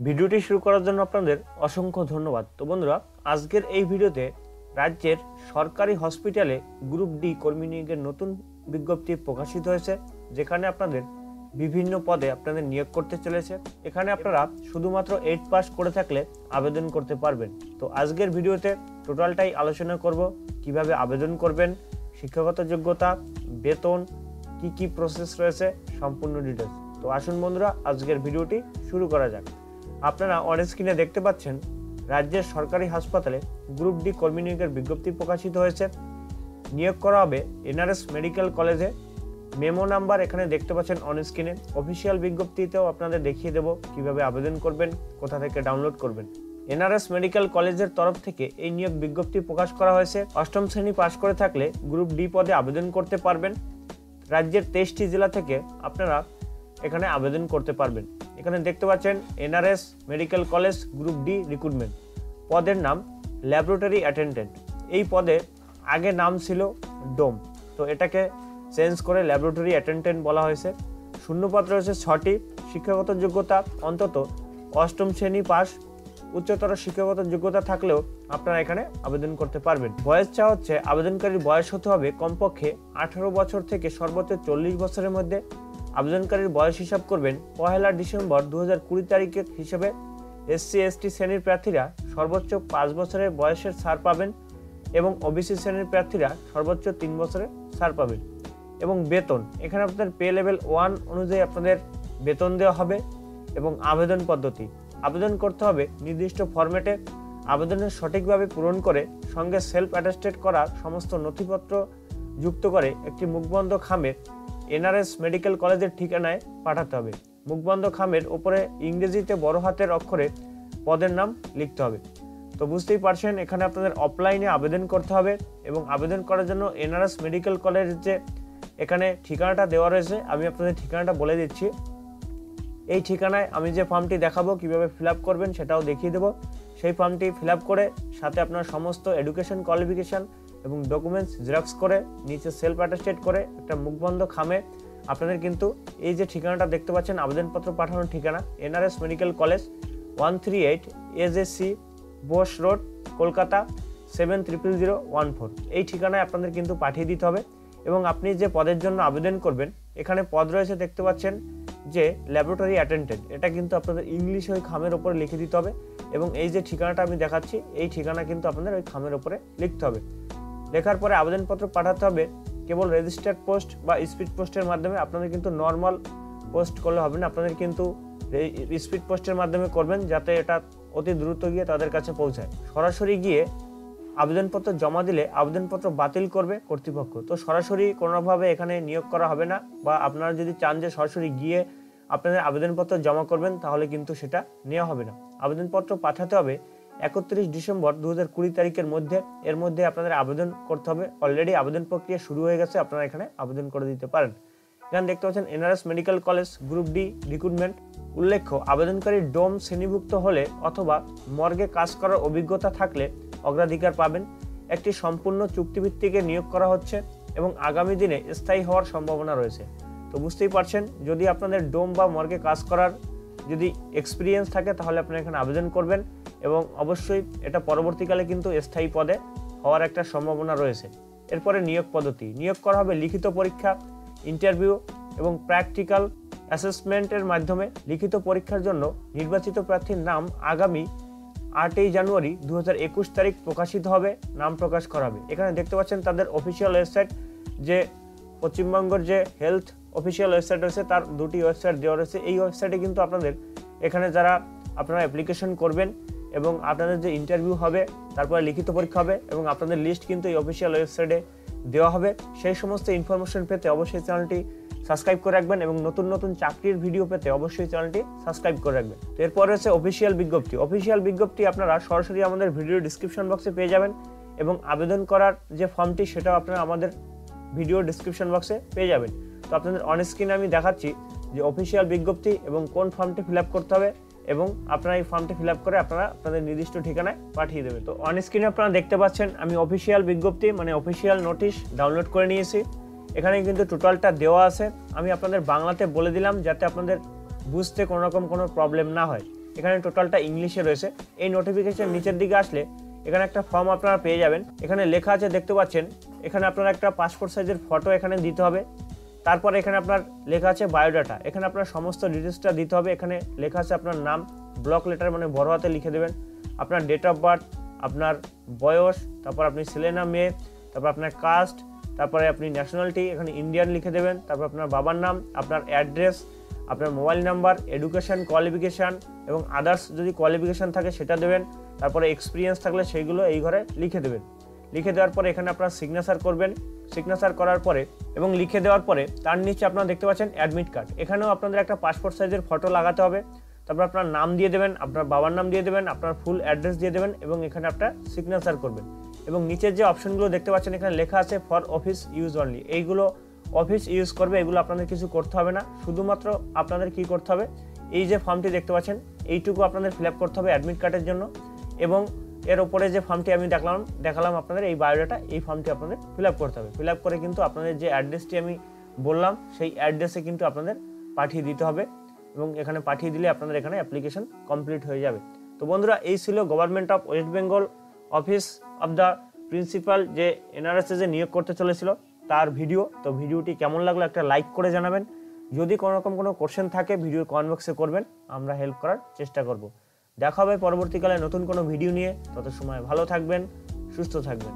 ভিডিওটি শুরু করার জন্য আপনাদের অসংখ্য ধন্যবাদ। তো বন্ধুরা, আজকের এই ভিডিওতে রাজ্যের সরকারি হসপিটালে গ্রুপ ডি কর্মী নিয়োগের নতুন বিজ্ঞপ্তি প্রকাশিত হয়েছে, যেখানে আপনাদের বিভিন্ন পদে আপনাদের নিয়োগ করতে চলেছে। এখানে আপনারা শুধুমাত্র এইট পাস করে থাকলে আবেদন করতে পারবেন। তো আজকের ভিডিওতে টোটালটাই আলোচনা করব, কীভাবে আবেদন করবেন, শিক্ষাগত যোগ্যতা, বেতন, কি কি প্রসেস রয়েছে, সম্পূর্ণ ডিটেলস তো আসুন বন্ধুরা, আজকের ভিডিওটি শুরু করা যাক। আপনারা অন স্ক্রিনে দেখতে পাচ্ছেন, রাজ্যের সরকারি হাসপাতালে গ্রুপ ডি কর্মী নিয়োগের বিজ্ঞপ্তি প্রকাশিত হয়েছে। নিয়োগ করা হবে এনআরএস মেডিকেল কলেজে। মেমো নাম্বার এখানে দেখতে পাচ্ছেন অন স্ক্রিনে অফিসিয়াল বিজ্ঞপ্তিতেও আপনাদের দেখিয়ে দেবো কীভাবে আবেদন করবেন, কোথা থেকে ডাউনলোড করবেন। এনআরএস মেডিকেল কলেজের তরফ থেকে এই নিয়োগ বিজ্ঞপ্তি প্রকাশ করা হয়েছে। অষ্টম শ্রেণি পাশ করে থাকলে গ্রুপ ডি পদে আবেদন করতে পারবেন। রাজ্যের তেইশটি জেলা থেকে আপনারা এখানে আবেদন করতে পারবেন। এখানে দেখতে পাচ্ছেন NRS, medical college, group D recruitment পদের নাম ল্যাবরেটরি অ্যাটেন্ডেন্ট। এই পদে আগে নাম ছিল ডোম। তো এটাকে চেঞ্জ করে ল্যাবরেটরি অ্যাটেন্ডেন্ট বলা হয়েছে। শূন্যপদ রয়েছে ছটি, শিক্ষাগত যোগ্যতা অন্তত অষ্টম শ্রেণি পাস উচ্চতর শিক্ষাগত যোগ্যতা থাকলেও আপনারা এখানে আবেদন করতে পারবেন। বয়স চা হচ্ছে, আবেদনকারীর বয়স হতে হবে কমপক্ষে আঠারো বছর থেকে সর্বোচ্চ চল্লিশ বছরের মধ্যে। আবেদনকারীর বয়স হিসাব করবেন পহেলা ডিসেম্বর দু হাজার কুড়ি তারিখের হিসেবে এসসি, এসটি শ্রেণির প্রার্থীরা সর্বোচ্চ পাঁচ বছরের বয়সের ছাড় পাবেন এবং ওবিসি শ্রেণির প্রার্থীরা সর্বোচ্চ তিন বছরের ছাড় পাবেন। এবং বেতন, এখানে আপনাদের পে লেভেল ওয়ান অনুযায়ী আপনাদের বেতন দেওয়া হবে এবং আবেদন পদ্ধতি। আবেদন করতে হবে নির্দিষ্ট ফরম্যাটে। আবেদনের সঠিকভাবে পূরণ করে সঙ্গে সেলফ অ্যাটাস্টেড করা সমস্ত নথিপত্র যুক্ত করে একটি মুখবন্ধ খামের এনআরএস মেডিকেল কলেজের ঠিকানায় পাঠাতে হবে। মুখবন্ধ খামের ওপরে ইংরেজিতে বড় হাতের অক্ষরে পদের নাম লিখতে হবে। তো বুঝতেই পারছেন, এখানে আপনাদের অফলাইনে আবেদন করতে হবে এবং আবেদন করার জন্য এনআরএস মেডিকেল কলেজ যে এখানে ঠিকানাটা দেওয়া রয়েছে, আমি আপনাদের ঠিকানাটা বলে দিচ্ছি। এই ঠিকানায় আমি যে ফর্মটি দেখাবো, কীভাবে ফিল করবেন সেটাও দেখিয়ে দেবো। সেই ফর্মটি ফিল করে সাথে আপনার সমস্ত এডুকেশন কোয়ালিফিকেশান এবং ডকুমেন্টস জেরক্স করে, নিচে সেলফ অ্যাটাস্টেড করে, একটা মুখবন্ধ খামে। আপনাদের কিন্তু এই যে ঠিকানাটা দেখতে পাচ্ছেন, আবেদনপত্র পাঠানোর ঠিকানা, NRS medical college one three eight AJC Bose road Kolkata seven triple zero one four এই ঠিকানায় আপনাদের কিন্তু পাঠিয়ে দিতে হবে এবং আপনি যে পদের জন্য আবেদন করবেন, এখানে পদ রয়েছে দেখতে পাচ্ছেন যে ল্যাবরেটরি অ্যাটেন্ডেন্ট এটা কিন্তু আপনাদের ইংলিশ ওই খামের ওপরে লিখে দিতে হবে এবং এই যে ঠিকানাটা আমি দেখাচ্ছি, এই ঠিকানা কিন্তু আপনাদের ওই খামের ওপরে লিখতে হবে। লেখার পরে আবেদনপত্র পাঠাতে হবে। কেবল রেজিস্টার্ড পোস্ট বা স্পিড পোস্টের মাধ্যমে আপনাদের কিন্তু নর্মাল পোস্ট করলে হবে না। আপনাদের কিন্তু স্পিড পোস্টের মাধ্যমে করবেন যাতে এটা অতি দ্রুত গিয়ে তাদের কাছে পৌঁছায়। সরাসরি গিয়ে আবেদনপত্র জমা দিলে আবেদনপত্র বাতিল করবে কর্তৃপক্ষ। তো সরাসরি কোনোভাবে এখানে নিয়োগ করা হবে না বা আপনারা যদি চান যে সরাসরি গিয়ে আপনাদের আবেদনপত্র জমা করবেন, তাহলে কিন্তু সেটা নেওয়া হবে না। আবেদনপত্র পাঠাতে হবে একত্রিশ ডিসেম্বর দু হাজার কুড়ি তারিখের মধ্যে, এর মধ্যে আপনাদের আবেদন করতে হবে। অলরেডি আবেদন প্রক্রিয়া শুরু হয়ে গেছে, আপনারা এখানে আবেদন করে দিতে পারেন। এখানে দেখতে পাচ্ছেন NRS medical college group D recruitment উল্লেখ্য, আবেদনকারী ডোম শ্রেণীভুক্ত হলে অথবা মর্গে কাজ করার অভিজ্ঞতা থাকলে অগ্রাধিকার পাবেন। একটি সম্পূর্ণ চুক্তিভিত্তিকে নিয়োগ করা হচ্ছে এবং আগামী দিনে স্থায়ী হওয়ার সম্ভাবনা রয়েছে। তো বুঝতেই পারছেন, যদি আপনাদের ডোম বা মর্গে কাজ করার যদি এক্সপিরিয়েন্স থাকে, তাহলে আপনারা এখানে আবেদন করবেন এবং অবশ্যই এটা পরবর্তীকালে কিন্তু স্থায়ী পদে হওয়ার একটা সম্ভাবনা রয়েছে। এরপরে নিয়োগ পদ্ধতি। নিয়োগ করা হবে লিখিত পরীক্ষা ইন্টারভিউ এবং প্র্যাকটিক্যাল অ্যাসেসমেন্টের মাধ্যমে। লিখিত পরীক্ষার জন্য নির্বাচিত প্রার্থীর নাম আগামী আটই জানুয়ারি দু হাজার একুশ তারিখ প্রকাশিত হবে, নাম প্রকাশ করা হবে। এখানে দেখতে পাচ্ছেন তাদের অফিসিয়াল ওয়েবসাইট যে পশ্চিমবঙ্গের যে হেলথ অফিসিয়াল ওয়েবসাইট রয়েছে, তার দুটি ওয়েবসাইট দেওয়া রয়েছে। এই ওয়েবসাইটে কিন্তু আপনাদের এখানে যারা আপনারা অ্যাপ্লিকেশন করবেন এবং আপনাদের যে ইন্টারভিউ হবে, তারপরে লিখিত পরীক্ষা হবে এবং আপনাদের লিস্ট কিন্তু এই অফিসিয়াল ওয়েবসাইটে দেওয়া হবে। সেই সমস্ত ইনফরমেশন পেতে অবশ্যই চ্যানেলটি সাবস্ক্রাইব করে রাখবেন এবং নতুন নতুন চাকরির ভিডিও পেতে অবশ্যই চ্যানেলটি সাবস্ক্রাইব করে রাখবেন। এরপর রয়েছে অফিসিয়াল বিজ্ঞপ্তি। অফিসিয়াল বিজ্ঞপ্তি আপনারা সরাসরি আমাদের ভিডিও ডিসক্রিপশন বক্সে পেয়ে যাবেন এবং আবেদন করার যে ফর্মটি সেটাও আপনারা আমাদের ভিডিও ডিসক্রিপশন বক্সে পেয়ে যাবেন। তো আপনাদের অন স্ক্রিনে আমি দেখাচ্ছি যে অফিসিয়াল বিজ্ঞপ্তি এবং কোন ফর্মটি ফিল করতে হবে এবং আপনারা এই ফর্মটি ফিল করে আপনারা আপনাদের নির্দিষ্ট ঠিকানায় পাঠিয়ে দেবেন তো অন স্ক্রিনে আপনারা দেখতে পাচ্ছেন আমি অফিসিয়াল বিজ্ঞপ্তি মানে অফিসিয়াল নোটিশ ডাউনলোড করে নিয়েছি। এখানে কিন্তু টোটালটা দেওয়া আছে। আমি আপনাদের বাংলাতে বলে দিলাম যাতে আপনাদের বুঝতে কোনো রকম কোনো প্রবলেম না হয়। এখানে টোটালটা ইংলিশে রয়েছে। এই নোটিফিকেশন নিচের দিকে আসলে এখানে একটা ফর্ম আপনারা পেয়ে যাবেন। এখানে লেখা আছে, দেখতে পাচ্ছেন। এখানে আপনারা একটা পাসপোর্ট সাইজের ফটো এখানে দিতে হবে। তারপরে এখানে আপনার লেখা আছে বায়োডাটা এখানে আপনার সমস্ত ডিটেলসটা দিতে হবে। এখানে লেখা আছে আপনার নাম ব্লক লেটার মানে বড় হাতে লিখে দেবেন। আপনার ডেট অফ বার্থ আপনার বয়স, তারপর আপনি ছেলে না মেয়ে, তারপর আপনার কাস্ট তারপরে আপনি ন্যাশনালিটি এখানে ইন্ডিয়ান লিখে দেবেন। তারপর আপনার বাবার নাম, আপনার অ্যাড্রেস আপনার মোবাইল নাম্বার এডুকেশন কোয়ালিফিকেশান এবং আদার্স যদি কোয়ালিফিকেশান থাকে সেটা দেবেন। তারপরে এক্সপিরিয়েন্স থাকলে সেইগুলো এই ঘরে লিখে দেবেন। লিখে দেওয়ার পরে এখানে আপনার সিগনেচার করবেন সিগনেচার করার পরে এবং লিখে দেওয়ার পরে তার নিচে আপনারা দেখতে পাচ্ছেন অ্যাডমিট কার্ড এখানেও আপনাদের একটা পাসপোর্ট সাইজের ফটো লাগাতে হবে। তারপর আপনার নাম দিয়ে দেবেন, আপনার বাবার নাম দিয়ে দেবেন, আপনার ফুল অ্যাড্রেস দিয়ে দেবেন এবং এখানে আপনার সিগনেচার করবেন। এবং নিচের যে অপশনগুলো দেখতে পাচ্ছেন, এখানে লেখা আছে ফর অফিস ইউজ অনলি এইগুলো অফিস ইউজ করবে, এগুলো আপনাদের কিছু করতে হবে না। শুধুমাত্র আপনাদের কি করতে হবে? এই যে ফর্মটি দেখতে পাচ্ছেন, এইটুকু আপনাদের ফিল করতে হবে অ্যাডমিট কার্ডের জন্য। এবং এর ওপরে যে ফর্মটি আমি দেখলাম, দেখালাম আপনাদের, এই বায়োডাটা এই ফর্মটি আপনাদের ফিল করতে হবে। ফিল করে কিন্তু আপনাদের যে অ্যাড্রেসটি আমি বললাম, সেই অ্যাড্রেসে কিন্তু আপনাদের পাঠিয়ে দিতে হবে এবং এখানে পাঠিয়ে দিলে আপনাদের এখানে অ্যাপ্লিকেশন কমপ্লিট হয়ে যাবে। তো বন্ধুরা, এই ছিল government of West Bengal office of the principal যে এনআরএসএ যে নিয়োগ করতে চলেছিল, তার ভিডিও তো ভিডিওটি কেমন লাগল একটা লাইক করে জানাবেন। যদি কোনো রকম কোনো কোশ্চেন থাকে ভিডিও কমেন্ট বক্সে করবেন, আমরা হেল্প করার চেষ্টা করব। দেখা হবে পরবর্তীকালে নতুন কোনো ভিডিও নিয়ে। তত সময় ভালো থাকবেন সুস্থ থাকবেন।